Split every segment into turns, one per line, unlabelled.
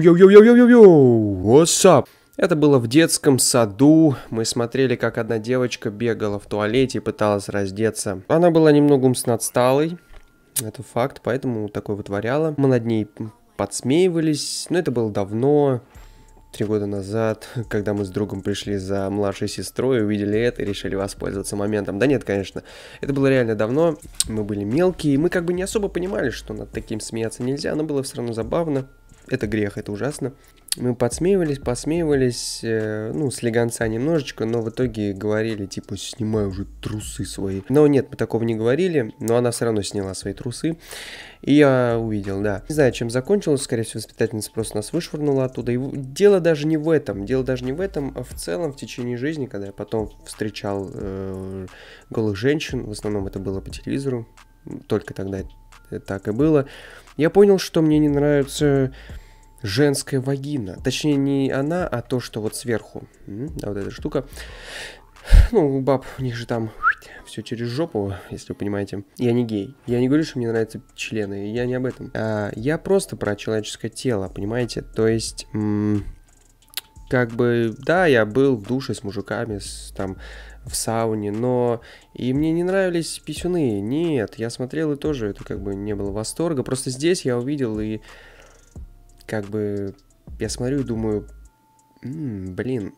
Йоу-йоу-йоу-йоу-йоу! What's up? Это было в детском саду. Мы смотрели, как одна девочка бегала в туалете и пыталась раздеться. Она была немного умственно отсталой. Это факт, поэтому такое вытворяла. Мы над ней подсмеивались. Но это было давно. Три года назад, когда мы с другом пришли за младшей сестрой, увидели это и решили воспользоваться моментом. Да нет, конечно, это было реально давно, мы были мелкие, и мы как бы не особо понимали, что над таким смеяться нельзя, но было все равно забавно. Это грех, это ужасно. Мы подсмеивались, посмеивались, э, ну, с легонца немножечко, но в итоге говорили, типа, снимай уже трусы свои. Но нет, мы такого не говорили, но она все равно сняла свои трусы. И я увидел, да. Не знаю, чем закончилось, скорее всего, воспитательница просто нас вышвырнула оттуда. И дело даже не в этом, дело даже не в этом, а в целом в течение жизни, когда я потом встречал э, голых женщин, в основном это было по телевизору, только тогда так и было, я понял, что мне не нравится женская вагина. Точнее, не она, а то, что вот сверху. Да, вот эта штука. Ну, у баб, у них же там все через жопу, если вы понимаете. Я не гей. Я не говорю, что мне нравятся члены. Я не об этом. А, я просто про человеческое тело, понимаете? То есть... как бы, да, я был в душе с мужиками, с, там, в сауне, но и мне не нравились писюны. Нет, я смотрел и тоже это как бы не было восторга. Просто здесь я увидел и как бы я смотрю и думаю, м-м, блин,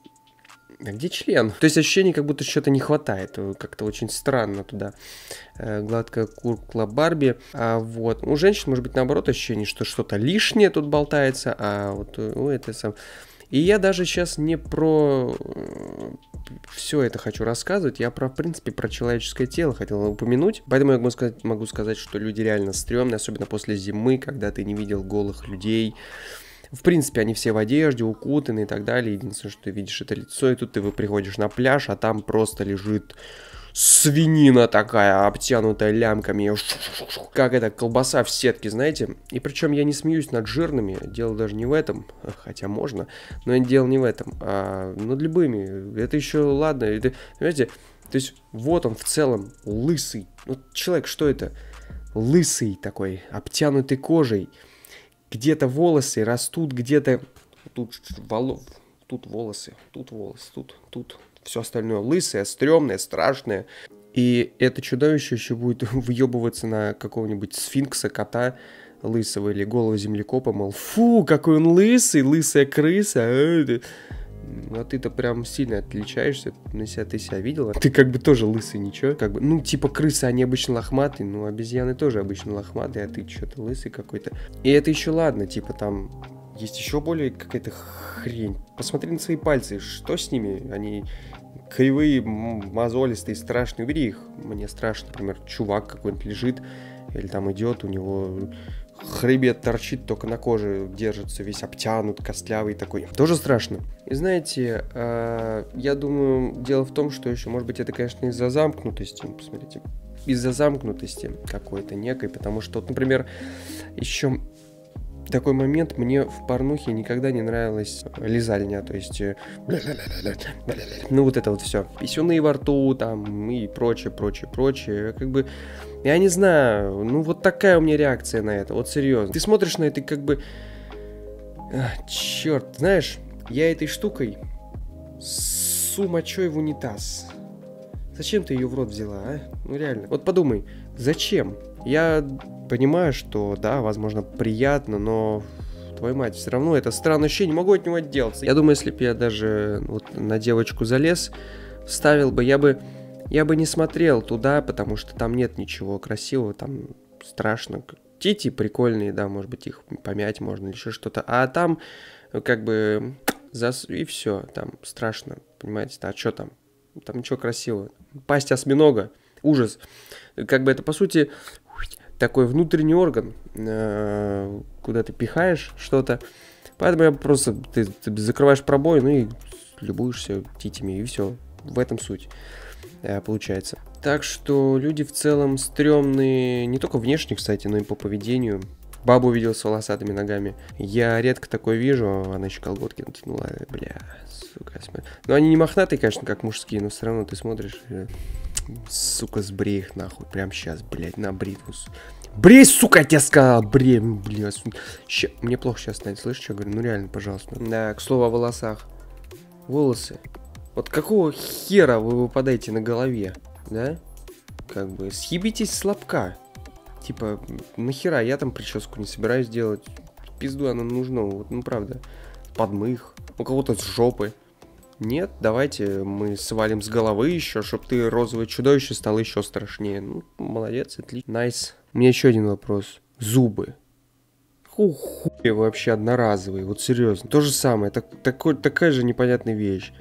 а где член? То есть ощущение, как будто что-то не хватает. Как-то очень странно туда. Э, гладкая куртка Барби. А вот у женщин может быть наоборот ощущение, что что-то лишнее тут болтается, а вот у этой сам... И я даже сейчас не про э, все это хочу рассказывать, я про, в принципе, про человеческое тело хотел упомянуть. Поэтому я могу сказать, могу сказать, что люди реально стрёмные, особенно после зимы, когда ты не видел голых людей. В принципе, они все в одежде, укутаны и так далее. Единственное, что ты видишь, это лицо, и тут ты приходишь на пляж, а там просто лежит свинина такая, обтянутая лямками, как это, колбаса в сетке, знаете. И причем я не смеюсь над жирными, дело даже не в этом, хотя можно, но дело не в этом, а над любыми. Это еще ладно, это, понимаете, то есть вот он в целом лысый, вот человек, что это? Лысый такой, обтянутый кожей, где-то волосы растут, где-то тут, волос, тут волосы, тут волосы, тут, тут, все остальное лысое, стрёмное, страшное. И это чудовище еще будет въебываться на какого-нибудь сфинкса, кота лысого или голову землекопа, мол, фу, какой он лысый, лысая крыса. А, а ты-то прям сильно отличаешься. На себя ты себя видела. Ты как бы тоже лысый, ничего. Как бы, ну, типа крысы, они обычно лохматые, ну, обезьяны тоже обычно лохматые, а ты что-то лысый какой-то. И это еще ладно, типа там есть еще более какая-то хрень. Посмотри на свои пальцы, что с ними? Они кривые, мозолистые, страшные. Убери их. Мне страшно, например, чувак какой-нибудь лежит или там идет, у него хребет торчит только на коже, держится весь обтянут, костлявый такой. Тоже страшно. И знаете, э, я думаю, дело в том, что еще, может быть, это, конечно, из-за замкнутости. Посмотрите, из-за замкнутости какой-то некой, потому что, вот, например, еще такой момент, мне в порнухе никогда не нравилась лизальня, то есть, э, ну вот это вот все, писюны во рту там и прочее, прочее, прочее, как бы, я не знаю, ну вот такая у меня реакция на это, вот серьезно. Ты смотришь на это как бы, а, черт, знаешь, я этой штукой су мочой в унитаз. Зачем ты ее в рот взяла, а? Ну реально. Вот подумай, зачем? Я понимаю, что, да, возможно, приятно, но твою мать, все равно это странное ощущение, не могу от него отделаться. Я думаю, если бы я даже вот на девочку залез, ставил бы, я бы, я бы не смотрел туда, потому что там нет ничего красивого, там страшно. Тити прикольные, да, может быть, их помять можно или еще что-то. А там как бы зас... и все, там страшно, понимаете, а что там? Там ничего красивого. Пасть осьминога, ужас. Как бы это, по сути, такой внутренний орган, э, куда ты пихаешь что-то. Поэтому я просто, ты, ты закрываешь пробой, ну и любуешься титями, и все. В этом суть э, получается. Так что люди в целом стрёмные не только внешне, кстати, но и по поведению. Бабу видел с волосатыми ногами. Я редко такое вижу, она еще колготки натянула. Бля, сука. Но они не мохнатые, конечно, как мужские, но все равно ты смотришь. Сука, сбрей их нахуй. Прям сейчас, блядь, на бритву. Брей, сука, я тебе сказал, брей, бля. Ща... Мне плохо сейчас станет, слышишь, я говорю? Ну реально, пожалуйста. Да, к слову о волосах. Волосы. Вот какого хера вы выпадаете на голове, да? Как бы, съебитесь с лобка. Типа, нахера, я там прическу не собираюсь делать. Пизду она нужна, вот, ну правда. Подмых, у кого-то с жопы. Нет, давайте мы свалим с головы еще, чтобы ты розовое чудовище стало еще страшнее. Ну, молодец, отлично. Nice. Nice. У меня еще один вопрос. Зубы. Ху хуй вообще одноразовые, вот серьезно. То же самое, так, такой, такая же непонятная вещь.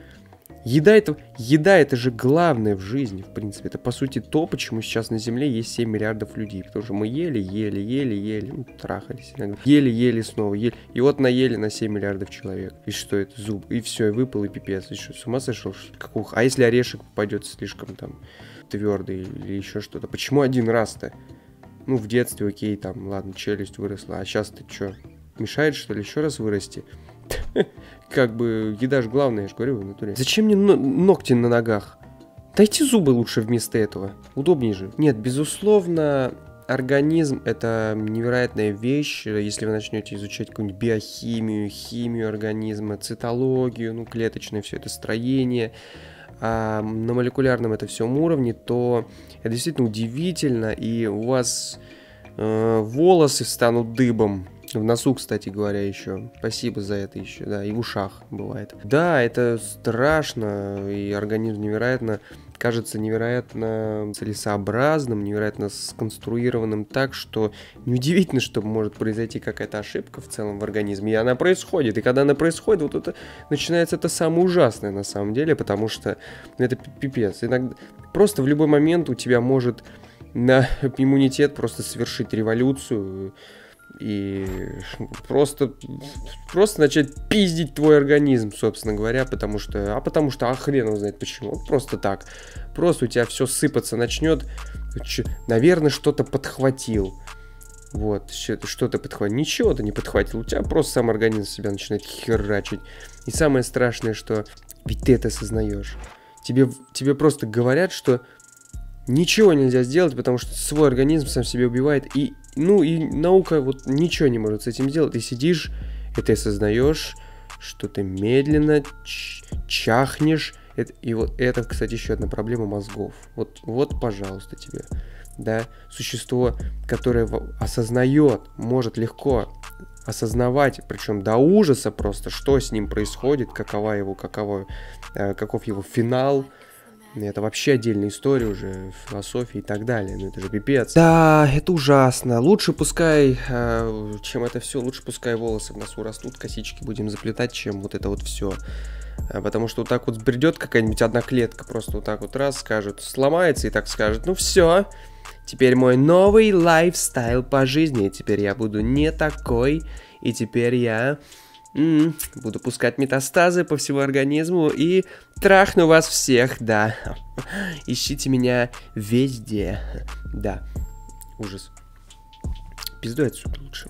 Еда это, еда это же главное в жизни, в принципе. Это по сути то, почему сейчас на Земле есть 7 миллиардов людей. Потому что мы ели, ели, ели, ели, ну, трахались иногда. Ели, ели снова, ели. И вот наели на 7 миллиардов человек. И что это? Зуб. И все, и выпал, и пипец. И что, с ума сошел? Какого? А если орешек попадется слишком там твердый или еще что-то? Почему один раз-то? Ну, в детстве, окей, там, ладно, челюсть выросла, а сейчас ты что, мешает, что ли, еще раз вырасти? Как бы, еда же главное, я же говорю, в натуре. Зачем мне ногти на ногах? Дайте зубы лучше вместо этого. Удобнее же. Нет, безусловно, организм это невероятная вещь. Если вы начнете изучать какую-нибудь биохимию, химию организма, цитологию, ну, клеточное все это строение, а на молекулярном это всем уровне, то это действительно удивительно, и у вас э, волосы станут дыбом. В носу, кстати говоря, еще. Спасибо за это еще, да, и в ушах бывает. Да, это страшно, и организм невероятно кажется невероятно целесообразным, невероятно сконструированным так, что неудивительно, что может произойти какая-то ошибка в целом в организме, и она происходит. И когда она происходит, вот это начинается это самое ужасное на самом деле, потому что это пипец. Иногда просто в любой момент у тебя может на иммунитет просто совершить революцию, и просто, просто начать пиздить твой организм, собственно говоря, потому что, а потому что, а хрен его знает почему, просто так, просто у тебя все сыпаться начнет, наверное, что-то подхватил, вот, что-то подхватил, ничего ты не подхватил, у тебя просто сам организм себя начинает херачить, и самое страшное, что ведь ты это осознаешь, тебе, тебе просто говорят, что ничего нельзя сделать, потому что свой организм сам себя убивает, и ну и наука вот ничего не может с этим сделать. Ты сидишь, и ты осознаешь, что ты медленно чахнешь. Это, и вот это, кстати, еще одна проблема мозгов. Вот, вот, пожалуйста, тебе. Да, существо, которое осознает, может легко осознавать, причем до ужаса просто, что с ним происходит, какова его, каково, э, каков его финал, это вообще отдельная история уже, философия и так далее. Ну это же пипец. Да, это ужасно. Лучше пускай, э, чем это все, лучше пускай волосы в носу растут, косички будем заплетать, чем вот это вот все. А, потому что вот так вот бредет какая-нибудь одна клетка, просто вот так вот раз скажет, сломается и так скажет, ну все, теперь мой новый лайфстайл по жизни, теперь я буду не такой, и теперь я М -м, буду пускать метастазы по всему организму и трахну вас всех, да. Ищите меня везде. Да. Ужас. Пиздуй отсюда лучше.